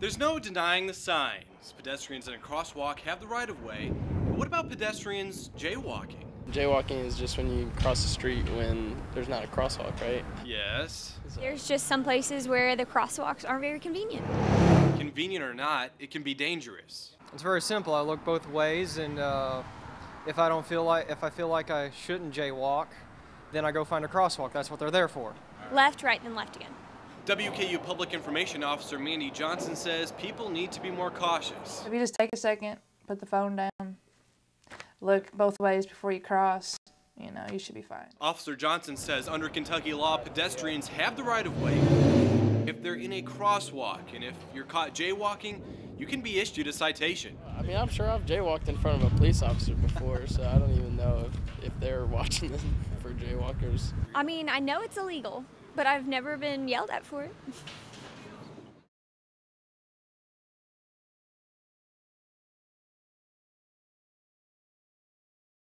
There's no denying the signs. Pedestrians in a crosswalk have the right of way. But what about pedestrians jaywalking? Jaywalking is just when you cross the street when there's not a crosswalk, right? Yes. There's just some places where the crosswalks aren't very convenient. Convenient or not, it can be dangerous. It's very simple. I look both ways, and uh, if I don't feel like if I feel like I shouldn't jaywalk, then I go find a crosswalk. That's what they're there for. Left, right, then left again. WKU Public Information Officer Mandy Johnson says people need to be more cautious. If you just take a second, put the phone down, look both ways before you cross, you know, you should be fine. Officer Johnson says under Kentucky law, pedestrians have the right of way if they're in a crosswalk, and if you're caught jaywalking, you can be issued a citation. I mean, I'm sure I've jaywalked in front of a police officer before, so I don't even know if, if they're watching this for jaywalkers. I mean, I know it's illegal, but I've never been yelled at for it.